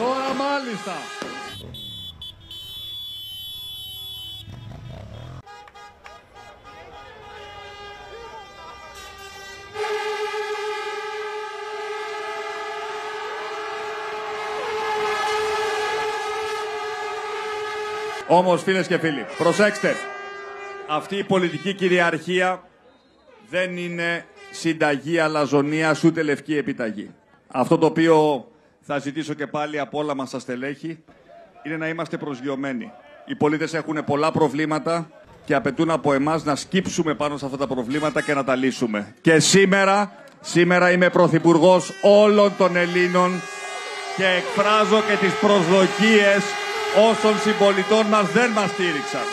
Τώρα μάλιστα. Όμως φίλες και φίλοι, προσέξτε. Αυτή η πολιτική κυριαρχία δεν είναι συνταγή αλαζονίας ούτε λευκή επιταγή. Αυτό το οποίο θα ζητήσω και πάλι από όλα μας τα στελέχη είναι να είμαστε προσγειωμένοι. Οι πολίτες έχουν πολλά προβλήματα και απαιτούν από εμάς να σκύψουμε πάνω σε αυτά τα προβλήματα και να τα λύσουμε. Και σήμερα, σήμερα είμαι πρωθυπουργός όλων των Ελλήνων και εκφράζω και τις προσδοκίες όσων συμπολιτών μας δεν μας στήριξαν.